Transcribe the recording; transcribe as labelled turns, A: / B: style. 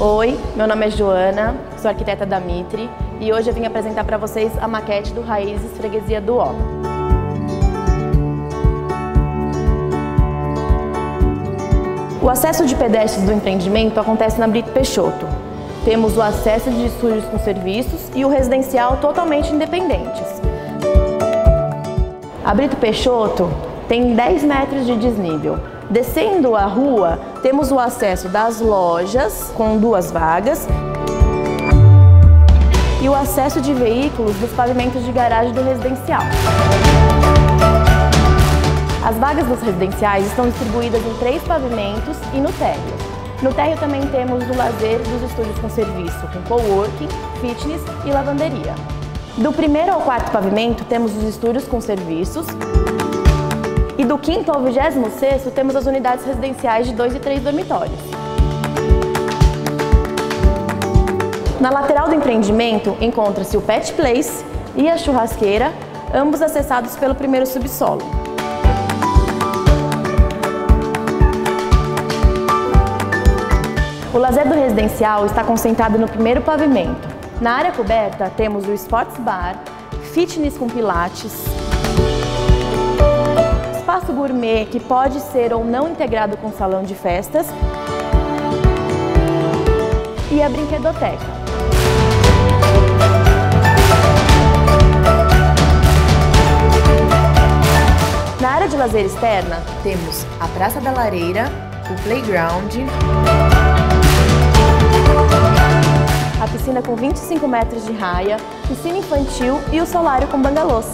A: Oi, meu nome é Joana, sou arquiteta da Mitre e hoje eu vim apresentar para vocês a maquete do Raízes Freguesia do Ó. O acesso de pedestres do empreendimento acontece na Brito Peixoto. Temos o acesso de estúdios com serviços e o residencial totalmente independentes. A Brito Peixoto tem 10 metros de desnível. Descendo a rua, temos o acesso das lojas, com duas vagas, e o acesso de veículos dos pavimentos de garagem do residencial. As vagas dos residenciais estão distribuídas em três pavimentos e no térreo. No térreo também temos o lazer dos estúdios com serviço, com coworking, fitness e lavanderia. Do primeiro ao quarto pavimento temos os estúdios com serviços, e do quinto ao vigésimo sexto temos as unidades residenciais de dois e três dormitórios. Na lateral do empreendimento encontra-se o Pet Place e a churrasqueira, ambos acessados pelo primeiro subsolo. O lazer do residencial está concentrado no primeiro pavimento. Na área coberta temos o Sports Bar, fitness com pilates, espaço gourmet que pode ser ou não integrado com salão de festas e a brinquedoteca. Na área de lazer externa, temos a Praça da Lareira, o playground, a piscina com 25 metros de raia, piscina infantil e o solário com bangalôs.